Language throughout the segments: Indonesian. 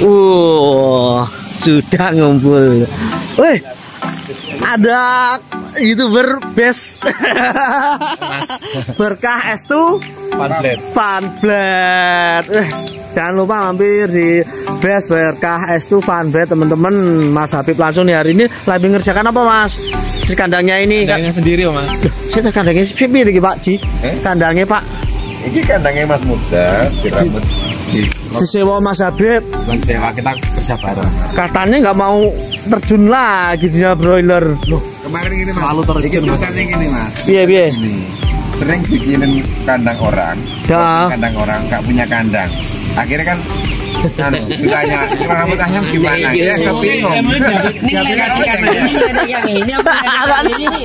Uh, sudah ngumpul. Wih, ada youtuber best berkah S2 Panflet. Funblade. Eh, jangan lupa mampir di Best Berkah S2 Funblade teman-teman. Mas Habib langsung nih hari ini lagi ngerjakan apa Mas? Di kandangnya ini kan. Kandangnya sendiri oh, mas. Saya kandangnya pipi iki Pak Ji. Eh? Kandangnya Pak Ini kandangnya Mas Muda, di disewa Mas Habib. Bukan sewa kita kerja bareng. Katanya nggak mau terjun lagi dia broiler. Loh, kemarin ini Mas. Selalu terjun, Ini Mas. ceritanya gini Mas. piye piye? Ini sering bikinin kandang orang, Dah. kandang orang nggak punya kandang. Akhirnya kan anu, ditanya rambut ayam gimana? Dia kebingung. Ini kasih ada yang ini apa yang ini.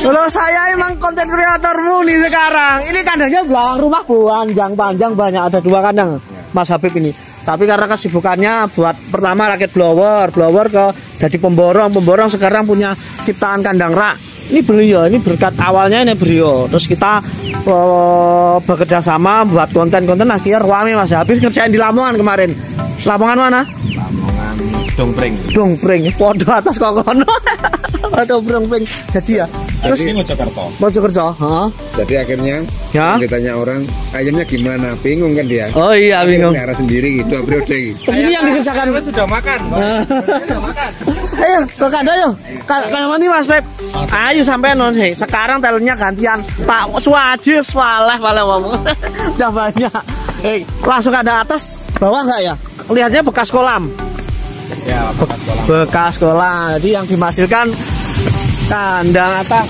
Kalau saya emang konten kreatormu nih sekarang. Ini kandangnya belakang rumah panjang-panjang banyak ada dua kandang Mas Habib ini. Tapi karena kesibukannya buat pertama rakit blower, blower ke jadi pemborong, pemborong sekarang punya ciptaan kandang rak. Ini beliau, ini berkat awalnya ini beliau. Terus kita eh, bekerja sama buat konten-konten akhirnya rame Mas Habib kerjain di Lamongan kemarin. Lamongan mana? Lamongan dongpring. Dongpring, podo atas kok kono. Podo dongpring. Jadi ya. Terus Ini Mojokerto. Mojokerto, heeh. Jadi akhirnya Ya. ditanya orang ayamnya gimana? Bingung kan dia. Oh iya bingung. Pelihara sendiri gitu, periode. Terus ini yang dikerjakan. sudah makan. Sudah makan. Ayo, ke kado yo. Kalau mandi Mas Pep. Ayo sampai non sih. Sekarang talentnya gantian. Pak Suwaji, swaleh malah ngomong. Udah banyak. Hei, langsung ada atas, bawah enggak ya? Lihatnya bekas kolam. Ya, bekas sekolah. Bekas kolam. Jadi yang dihasilkan kandang atas.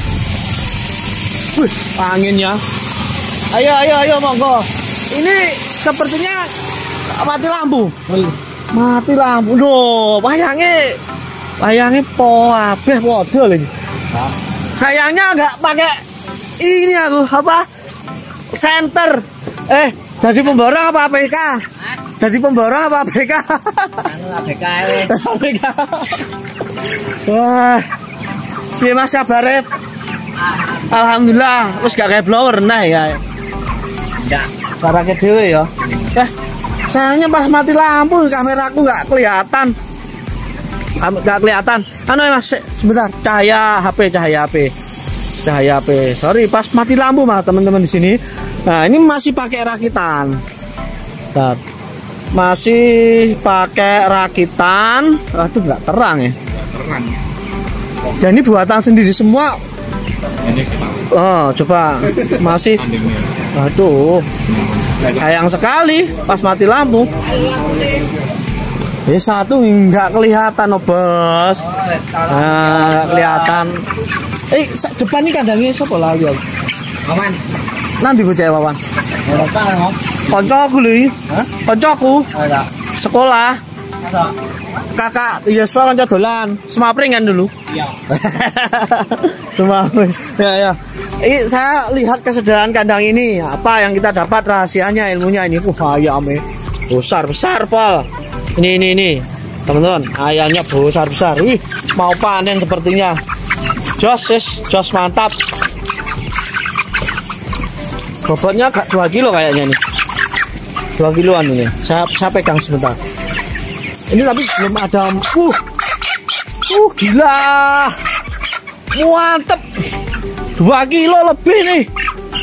Wih, anginnya. Ayo, ayo, ayo, monggo. Ini sepertinya mati lampu. Mati lampu. Loh, wayangnya wayangnya po abeh podo lagi. Sayangnya nggak pakai ini aku apa? Center. Eh, jadi pemborong apa APK? Jadi pemborong apa APK? Anu ABK wis. APK. Wah. Piye Mas kabare? Alhamdulillah, wis gak kayak blower nah ya. Enggak. Barangnya dhewe ya. Eh, sayangnya pas mati lampu kameraku nggak kelihatan. Nggak kelihatan. Anu ya Mas, sebentar. Cahaya HP, cahaya HP. Cahaya HP. Sorry, pas mati lampu mah teman-teman di sini. Nah, ini masih pakai rakitan. Bentar. Masih pakai rakitan. Aduh, nggak terang ya. Terang. Dan ini buatan sendiri semua. Ini Oh, coba masih. Aduh, sayang sekali pas mati lampu. Ini satu nggak kelihatan, oh bos. Nah, kelihatan. Eh, depan ini kandangnya siapa lagi? Om? Aman. Nanti bocah wawan. Apa ngom. Koncoku lho. Koncoku Ora. sekolah. Kakak, iya sekolah konco dolan. Semapring kan dulu. Iya. Semapring. Ya, ya. Ini saya lihat kesederhanaan kandang ini. Apa yang kita dapat rahasianya, ilmunya ini. Wah, ayamnya besar besar, Pol. Ini ini ini. Teman-teman, ayamnya besar besar. Wih, mau panen sepertinya. Jos, sis, jos mantap. Bobotnya agak 2 kilo kayaknya nih. 2 kiloan ini. Saya, saya pegang sebentar. Ini tapi belum ada. Uh, uh gila. Mantep. 2 kilo lebih nih.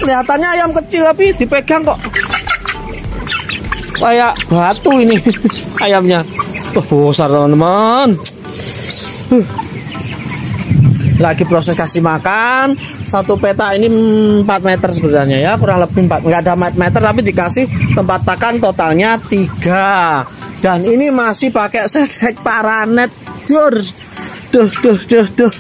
Kelihatannya ayam kecil tapi dipegang kok. Kayak batu ini ayamnya. Wah, besar teman-teman. Lagi proses kasih makan. Satu peta ini mm, 4 meter sebenarnya ya, kurang lebih 4 nggak ada meter tapi dikasih tempat pakan totalnya 3. Dan ini masih pakai sedek paranet. Dur. Duh, duh, duh, duh.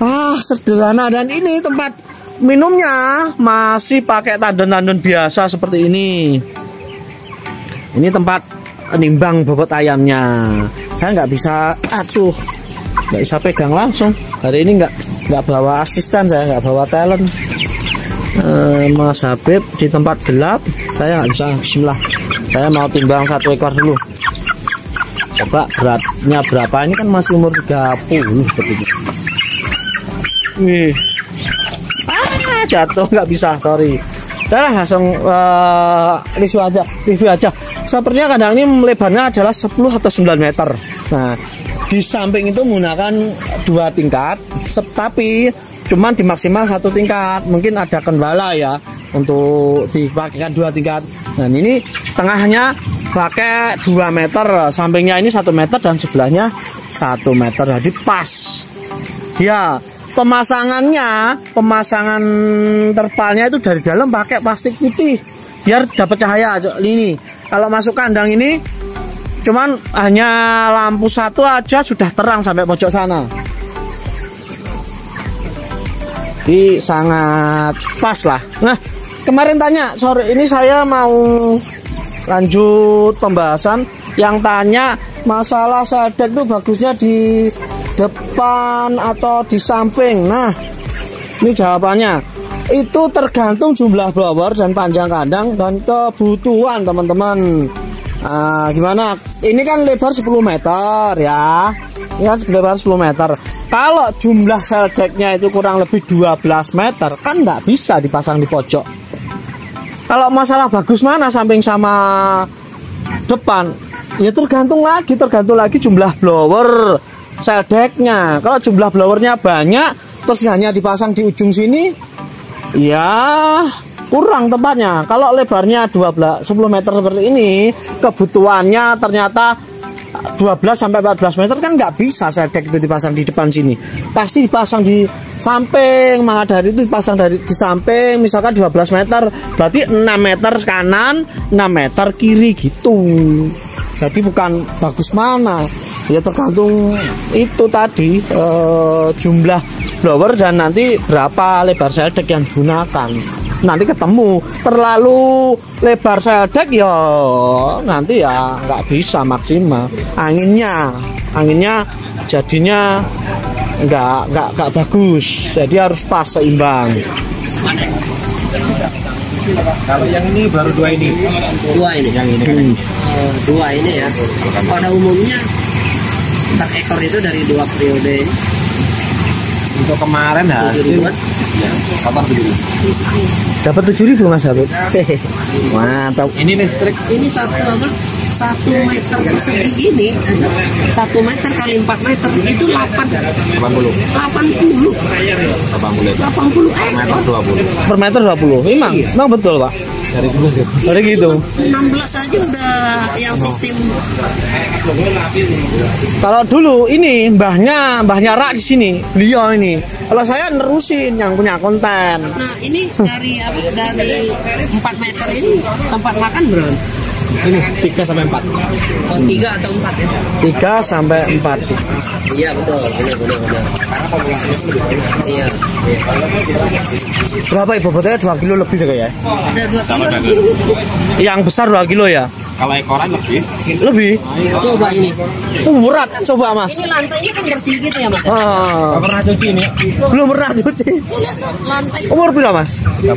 Ah, sederhana dan ini tempat minumnya masih pakai tandon-tandon biasa seperti ini. Ini tempat nimbang bobot ayamnya. Saya nggak bisa, aduh, nggak bisa pegang langsung. Hari ini nggak nggak bawa asisten, saya nggak bawa talent. Eh, Mas Habib di tempat gelap, saya nggak bisa. Bismillah, saya mau timbang satu ekor dulu. Coba beratnya berapa? Ini kan masih umur 30 seperti ini. Wih. Ah, jatuh nggak bisa, sorry. Lah, langsung eh, review aja, review aja. Sepertinya kandang ini lebarnya adalah 10 atau 9 meter. Nah, di samping itu menggunakan dua tingkat, sep- tapi cuman di maksimal satu tingkat. Mungkin ada kendala ya untuk dipakaikan dua tingkat. Dan ini tengahnya pakai 2 meter, sampingnya ini satu meter dan sebelahnya satu meter. Jadi pas. Dia pemasangannya, pemasangan terpalnya itu dari dalam pakai plastik putih biar dapat cahaya ini. Kalau masuk kandang ini cuman hanya lampu satu aja sudah terang sampai pojok sana. Jadi sangat pas lah. Nah, kemarin tanya sore ini saya mau lanjut pembahasan yang tanya masalah sedek itu bagusnya di depan atau di samping. Nah, ini jawabannya. Itu tergantung jumlah blower dan panjang kandang dan kebutuhan teman-teman. Nah, gimana? Ini kan lebar 10 meter ya. Ini kan lebar 10 meter. Kalau jumlah sel decknya itu kurang lebih 12 meter, kan nggak bisa dipasang di pojok. Kalau masalah bagus mana samping sama depan, ya tergantung lagi, tergantung lagi jumlah blower sel decknya. Kalau jumlah blowernya banyak, terus hanya dipasang di ujung sini, ya kurang tempatnya. Kalau lebarnya 12 10 meter seperti ini, kebutuhannya ternyata 12 sampai 14 meter kan nggak bisa sedek itu dipasang di depan sini. Pasti dipasang di samping. Maka dari itu dipasang dari di samping misalkan 12 meter, berarti 6 meter kanan, 6 meter kiri gitu. Jadi bukan bagus mana. Ya tergantung itu tadi eh, jumlah blower dan nanti berapa lebar sedek yang digunakan nanti ketemu terlalu lebar sedek ya nanti ya nggak bisa maksimal anginnya anginnya jadinya nggak nggak nggak bagus jadi harus pas seimbang Kalau yang ini baru dua ini. Dua ini. Yang ini. Eh, dua ini ya. Pada umumnya per ekor itu dari dua periode Untuk kemarin hasil ya, total tujuh ribu. dapat tujuh ribu mas Habib mantap Ini listrik Ini satu apa? Satu meter persegi gini, ada satu meter kali empat meter itu delapan 80. delapan puluh 80 liter. delapan puluh ekor. 20. per meter 20 emang emang betul pak Dari dulu gitu. dari gitu 16 aja udah yang sistem. Kalau dulu ini mbahnya mbahnya rak di sini beliau ini. Kalau saya nerusin yang punya konten. Nah ini dari apa? Dari 4 meter ini tempat makan berapa? Ini 3 sampai 4. Oh tiga atau empat ya? 3 sampai 4 Iya betul, benar benar benar. Iya. berapa ibu bobotnya 2 kilo lebih juga ya Ada dua Sama kilo. dengan yang besar 2 kilo ya kalau ekoran lebih. lebih Coba ini. Uh, berat coba mas Ini lantainya kan bersih gitu ya mas? Ah, Nggak pernah cuci ini. belum pernah cuci lantai. umur berapa mas 30.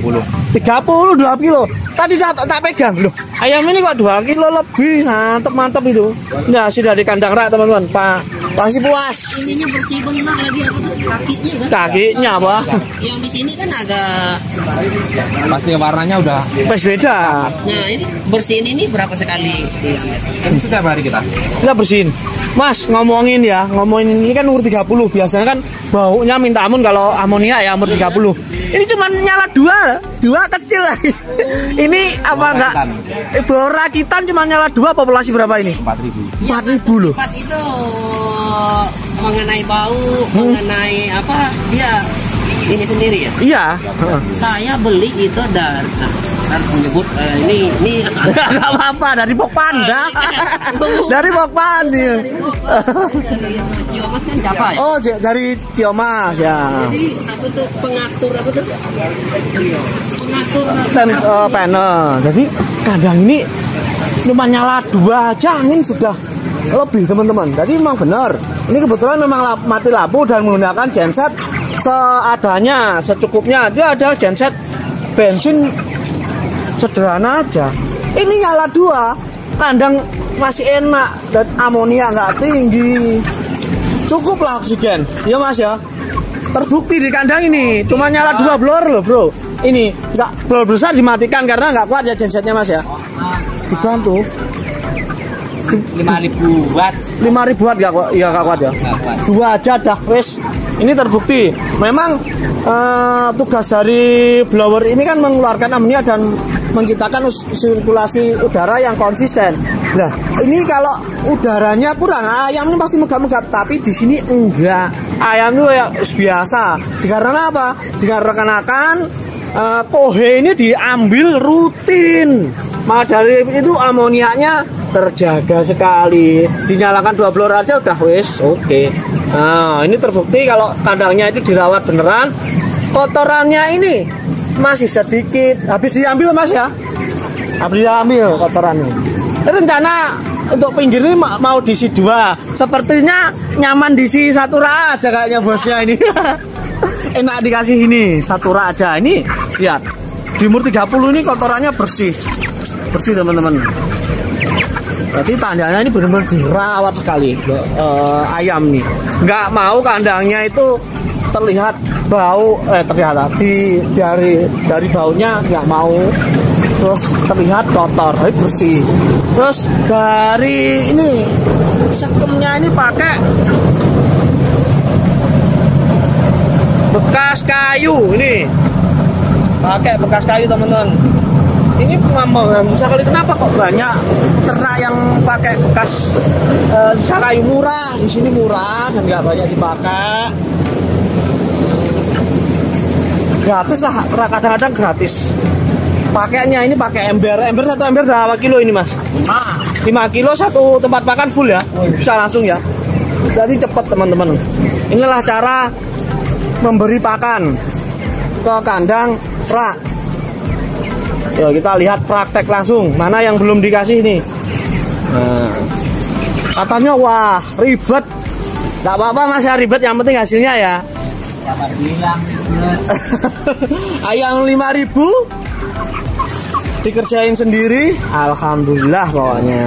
30 2 kilo tadi tak, tak pegang loh ayam ini kok 2 kilo lebih mantep mantep itu nah sudah di kandang rak teman-teman pak pasti puas Ininya bersih benar lagi apa tuh? Kakinya kan? kakinya apa Yang di sini kan agak. Pasti warnanya udah. pas beda Nah ini bersihin ini berapa sekali? Ini setiap hari kita. kita bersihin mas ngomongin ya ngomongin ini kan umur 30 biasanya kan baunya minta ampun kalau amonia ya umur 30 ini cuma nyala dua dua kecil lagi ini apa enggak rakitan. eh, bau rakitan cuma nyala dua populasi berapa ini 4000. Ya, 4000 loh. Pas itu mengenai bau, mengenai apa? Dia ini sendiri ya. iya. Saya beli itu dari menyebut eh, ini ini Gak apa-apa dari Pok Panda. dari Pok Panda. dari Ciomas kan Java ya. oh, dari Ciomas ya. Jadi apa tuh pengatur apa tuh? Pengatur Tem eh, panel. Jadi kandang ini cuma nyala dua aja angin sudah lebih teman-teman. Jadi memang benar. Ini kebetulan memang lap- mati lampu dan menggunakan genset seadanya, secukupnya. Dia ada genset bensin sederhana aja. Ini nyala dua, kandang masih enak dan amonia nggak tinggi. Cukup lah oksigen, ya mas ya. Terbukti di kandang ini cuma nyala dua blower loh bro. Ini nggak blower besar dimatikan karena nggak kuat ya gensetnya mas ya. Dibantu. Lima ribu watt lima ribuan gak kuat? Ya gak kuat ya? Kuat. Dua aja dah wes. Ini terbukti. Memang eh, tugas dari blower ini kan mengeluarkan amonia dan menciptakan sirkulasi udara yang konsisten. Nah ini kalau udaranya kurang ayam ini pasti megap-megap. Tapi di sini enggak. Ayam itu ya biasa. Dikarenakan apa? Dikarenakan eh, pohe ini diambil rutin. Maka dari itu amoniaknya terjaga sekali. Dinyalakan dua blur aja udah wes oke. Nah ini terbukti kalau kandangnya itu dirawat beneran. Kotorannya ini masih sedikit. Habis diambil mas ya? Habis diambil kotorannya. Ini rencana untuk pinggir ini ma- mau diisi dua. Sepertinya nyaman diisi satu rak aja kayaknya bosnya ini. Enak dikasih ini satu rak aja. Ini lihat di umur 30 ini kotorannya bersih. Bersih teman-teman berarti tandanya ini benar-benar dirawat sekali. Eh, ayam nih. Nggak mau kandangnya itu terlihat bau eh terlihat di dari dari baunya nggak mau. Terus terlihat kotor tapi bersih. Terus dari ini sekemnya ini pakai bekas kayu ini. Pakai bekas kayu teman-teman ini ngomong sekali kenapa kok banyak ternak yang pakai bekas eh, sisa kayu murah? Di sini murah dan nggak banyak dipakai. Gratis lah kadang-kadang gratis. Pakainya ini pakai ember. Ember satu ember berapa kilo ini mas? 5 kilo satu tempat makan full ya? Bisa langsung ya? Jadi cepat teman-teman. Inilah cara memberi pakan ke kandang rak Yuk kita lihat praktek langsung. Mana yang belum dikasih nih? Nah, katanya wah ribet. Gak apa-apa mas ya ribet. Yang penting hasilnya ya. Siapa bilang ayam 5000 dikerjain sendiri. Alhamdulillah pokoknya.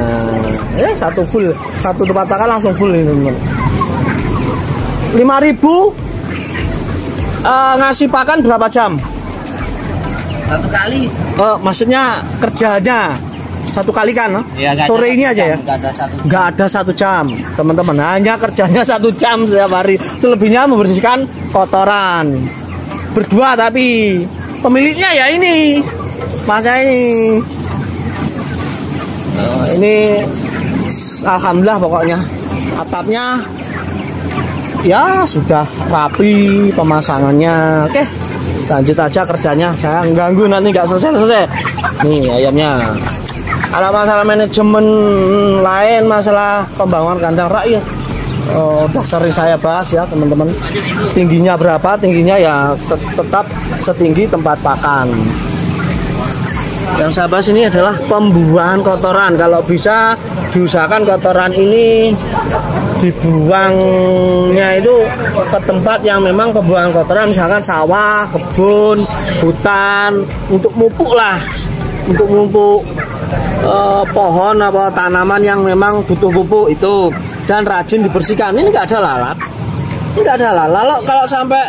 Ya satu full. Satu tempat makan langsung full ini teman 5000 eh, ngasih pakan berapa jam satu kali? Eh, maksudnya kerjanya satu kali kan? Ya sore ini aja jam, ya? nggak ada satu nggak ada satu jam teman-teman. Hanya kerjanya satu jam setiap hari. Selebihnya membersihkan kotoran. Berdua tapi. Pemiliknya ya ini. Masa ini. Nah, ini alhamdulillah pokoknya. Atapnya ya sudah rapi pemasangannya. Oke lanjut aja kerjanya. Saya ganggu nanti nggak selesai selesai. Nih ayamnya. Kalau masalah manajemen lain masalah pembangunan kandang rakyat oh, udah sering saya bahas ya teman-teman. Tingginya berapa? Tingginya ya tet- tetap setinggi tempat pakan. Yang saya bahas ini adalah pembuangan kotoran. Kalau bisa diusahakan kotoran ini dibuangnya itu ke tempat yang memang pembuangan kotoran misalkan sawah, kebun, hutan untuk mupuk lah. Untuk mupuk eh, pohon apa tanaman yang memang butuh pupuk itu. Dan rajin dibersihkan. Ini nggak ada lalat. Nggak ada lalat. Kalau- kalau sampai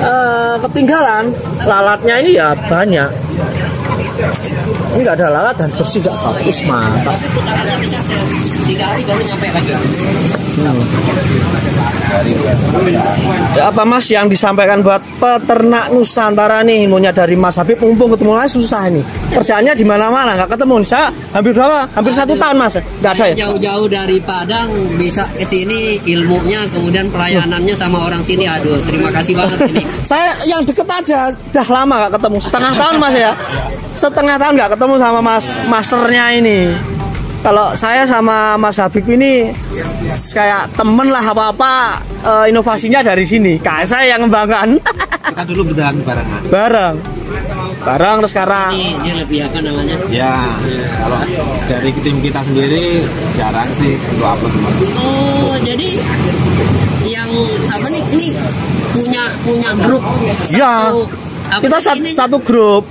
eh, ketinggalan lalatnya ini ya banyak ini nggak ada lalat dan bersih gak bagus mantap tapi putarannya bisa tiga hari baru nyampe lagi Ya, apa mas yang disampaikan buat peternak Nusantara nih ilmunya dari Mas Habib mumpung ketemu lagi susah ini. Kerjaannya di mana mana nggak ketemu saya hampir berapa? Hampir satu tahun mas. Nggak ada ya? Jauh-jauh dari Padang bisa ke sini ilmunya kemudian pelayanannya sama orang sini. Aduh terima kasih banget ini. Saya yang deket aja udah lama nggak ketemu. Setengah tahun mas ya setengah tahun nggak ketemu sama mas masternya ini. Kalau saya sama Mas Habib ini kayak temen lah apa-apa eh, inovasinya dari sini. Kayak saya yang ngembangkan Kita dulu berjalan barengan. bareng. Bareng terus sekarang ini, ini lebih apa namanya. Ya, kalau dari tim kita sendiri jarang sih untuk upload. oh jadi yang apa nih? Ini punya punya grup Ya, satu apa kita sat- ini? satu grup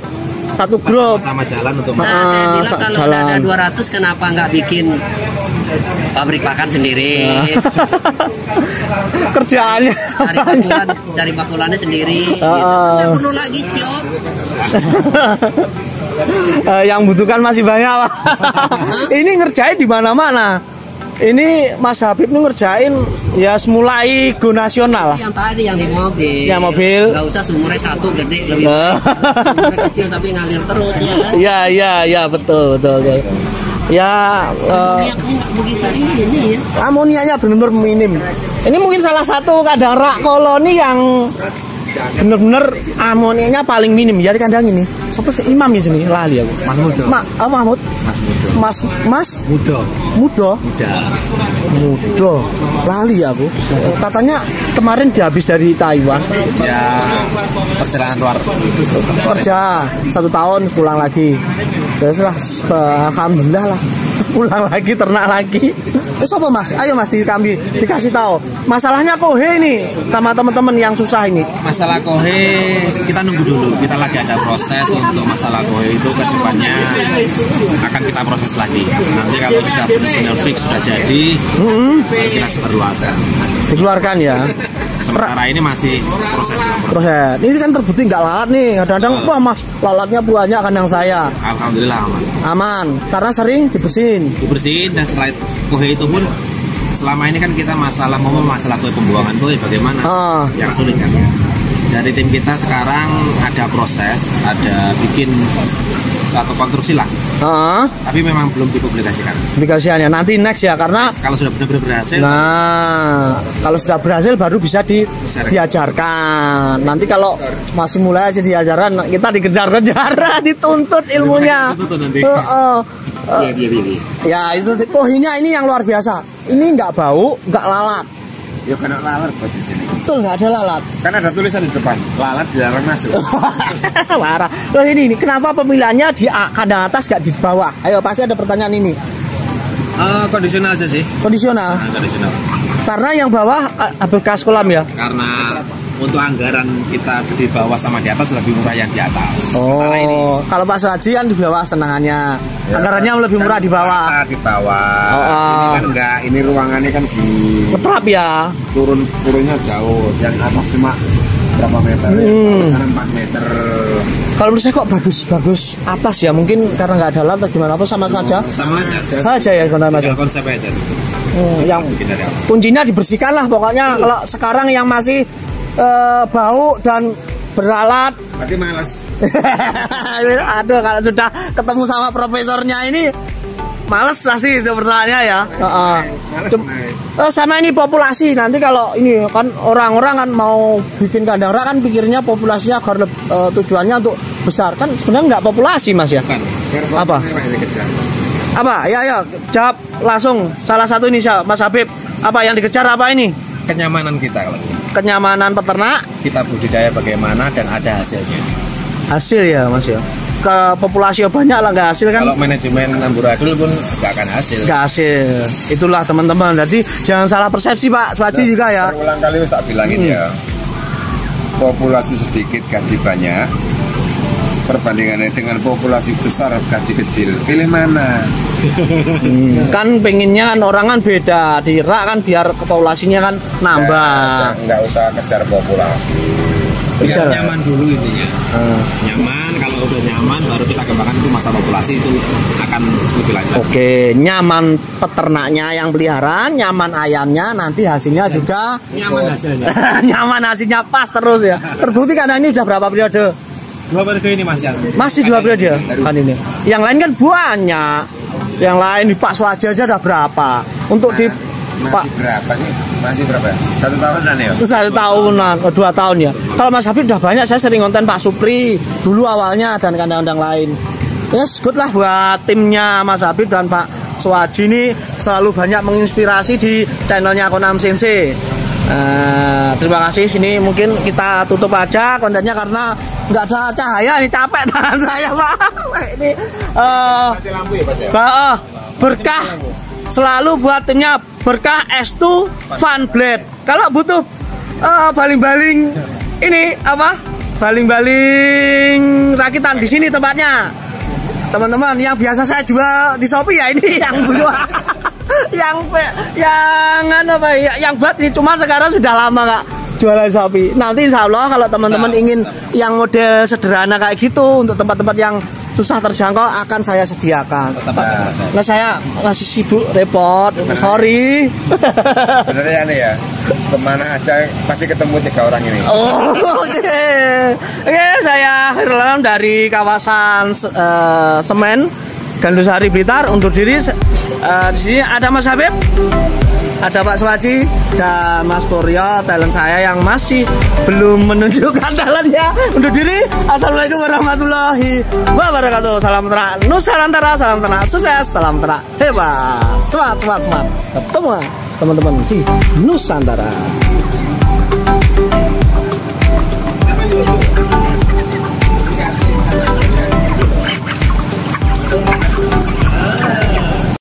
satu grup Sama jalan untuk Nah, saya bilang kalau jalan. udah ada 200 kenapa nggak bikin pabrik pakan sendiri? kerjaannya cari pakulan, cari pakulannya sendiri. gitu. Ah. Nggak perlu lagi job. Eh, yang butuhkan masih banyak Pak. ini ngerjain di mana-mana. Ini Mas Habib nih ngerjain ya mulai go nasional lah. Yang tadi yang di mobil. Yang mobil. Gak usah sumurnya satu gede lebih. Sumurnya kecil tapi ngalir terus ya kan. Iya iya iya betul betul. betul. Ya eh, begitu ini ini ya. amoniaknya benar-benar minim. Ini mungkin salah satu kandang rak koloni yang benar-benar amoniaknya paling minim ya di kandang ini. Siapa sih imam ya sini lali aku. Mas Mudo. Ma, ah, Mahmud, Mas Mudo. Mas Mas Mudo. Mudo, Muda. Mudo, lali aku. Katanya kemarin dia habis dari Taiwan Ya perjalanan luar. kerja satu tahun pulang lagi. Terus lah, alhamdulillah lah pulang lagi ternak lagi. Terus apa mas? Ayo mas dikambi dikasih tahu. Masalahnya kohe ini sama teman-teman yang susah ini. Masalah kohe kita nunggu dulu. Kita lagi ada proses untuk masalah kohe itu ke depannya akan kita proses lagi. Nanti kalau sudah benar-benar fix sudah jadi, baru kita sebarluaskan. Dikeluarkan ya. Sementara ini masih proses dalam proses. Proses. Ini kan terbukti nggak lalat nih. Kadang-kadang wah mas lalatnya banyak kandang saya. Alhamdulillah aman. Aman karena sering dibersihin. Dibersihin dan setelah kohe itu pun selama ini kan kita masalah ngomong masalah kohe pembuangan kohe bagaimana Ah. yang sulit kan dari tim kita sekarang ada proses ada bikin satu konstruksi lah Ah, tapi memang belum dipublikasikan dikasihannya nanti next ya karena kalau sudah benar-benar berhasil Nah, kalau sudah berhasil baru bisa di, diajarkan. Nanti kalau masih mulai aja diajaran, kita dikejar-kejar, dituntut ilmunya. Dituntut nanti. Heeh. iya iya iya Ya itu kohinya ini yang luar biasa. Ini nggak bau, nggak lalat. Ya kena lalat bos di sini. Betul nggak ada lalat. Kan ada tulisan di depan, lalat dilarang masuk. Parah. Terus ini, ini kenapa pemilihannya di kandang atas nggak di bawah? Ayo pasti ada pertanyaan ini. Eh, kondisional aja sih Kondisional. nah, kondisional Karena yang bawah a- bekas kolam ya. karena untuk anggaran kita di bawah sama di atas lebih murah yang di atas Sementara ini Oh, kalau Pak Suhaji kan di bawah senangannya. Anggarannya lebih murah di bawah. Rata di bawah. Oh, oh. Ini kan enggak, ini ruangannya kan di Ngetrap ya. turun turunnya jauh. Yang atas cuma berapa meter ya? Hmm. Karena 4 meter. Kalau menurut saya kok bagus-bagus atas ya. Mungkin karena nggak ada alat atau gimana apa sama saja. sama aja Saja ya Mas. tinggal konsep aja. Hmm, yang kuncinya dibersihkan lah pokoknya kalau sekarang yang masih eh, bau dan beralat. Berarti malas. aduh kalau sudah ketemu sama profesornya ini males lah sih itu pertanyaannya ya. Heeh. Malas Cem- naik. Eh, sama ini populasi. Nanti kalau ini kan orang-orang kan mau bikin kandang rak kan pikirnya populasinya agar eh, tujuannya untuk besar. Kan sebenarnya nggak populasi mas ya? Bukan. Apa? apa? Ya ya. Jawab langsung. Salah satu ini Mas Habib. Apa yang dikejar apa ini? Kenyamanan kita kalau. Kenyamanan peternak? Kita budidaya bagaimana dan ada hasilnya. Hasil ya Mas ya? Ke populasi banyak lah nggak hasil kan? Kalau manajemen amburadul pun nggak akan hasil. Nggak hasil. Itulah teman-teman. Jadi jangan salah persepsi Pak. Swaji juga ya. Berulang kali tak bilangin ya. Populasi sedikit gaji banyak. Perbandingannya dengan populasi besar gaji kecil. Pilih mana? kan pengennya kan orang kan beda di rak kan biar populasinya kan nambah Ya, nggak usah kejar populasi. biar Kejar. nyaman dulu intinya Hmm. nyaman kalau udah nyaman baru kita kembangkan itu masa populasi itu akan lebih lancar Oke, nyaman peternaknya yang peliharaan, nyaman ayamnya, nanti hasilnya juga nyaman hasilnya nyaman hasilnya pas terus ya. Terbukti karena ini udah berapa periode? Dua periode ini mas yang Masih dua periode kan ini. Yang lain kan banyak. Yang lain di Pak Swaji aja udah berapa? Untuk di Pak Masih berapa sih? Masih berapa? Satu tahunan ya? satu tahunan, oh, dua tahun ya. Kalau Mas Habib udah banyak, saya sering ngonten Pak Supri dulu awalnya dan kandang-kandang lain. Yes, good lah buat timnya Mas Habib dan Pak Suwaji ini selalu banyak menginspirasi di channelnya Konam Sensei. Eh, terima kasih. Ini mungkin kita tutup aja kontennya karena nggak ada cahaya ini capek tangan saya Pak. ini eh, Mati lampu ya Pak? Bah, berkah selalu buat timnya berkah S2 Fun Blade. Kalau butuh eh, baling-baling ini apa? Baling-baling rakitan di sini tempatnya. Teman-teman, yang biasa saya jual di Shopee ya ini yang buat yang yang anu apa ya, yang buat ini cuma sekarang sudah lama Kak jualan Shopee. Nanti insya Allah kalau teman-teman ingin yang model sederhana kayak gitu untuk tempat-tempat yang susah terjangkau akan saya sediakan. tetap Nah saya masih sibuk repot, sorry. Bener ya nih ya. Ke mana aja pasti ketemu tiga orang ini. Oh, oke. Oke, saya Hirlan dari kawasan eh, Semen Gandusari Blitar undur diri. Eh, di sini ada Mas Habib, ada Pak Swaji dan Mas Puryo talent saya yang masih belum menunjukkan talentnya. Untuk diri. Assalamualaikum warahmatullahi wabarakatuh. Salam terang. Nusantara salam terang. Sukses salam terang. Hebat. Semangat semangat semangat. Ketemu teman-teman di Nusantara.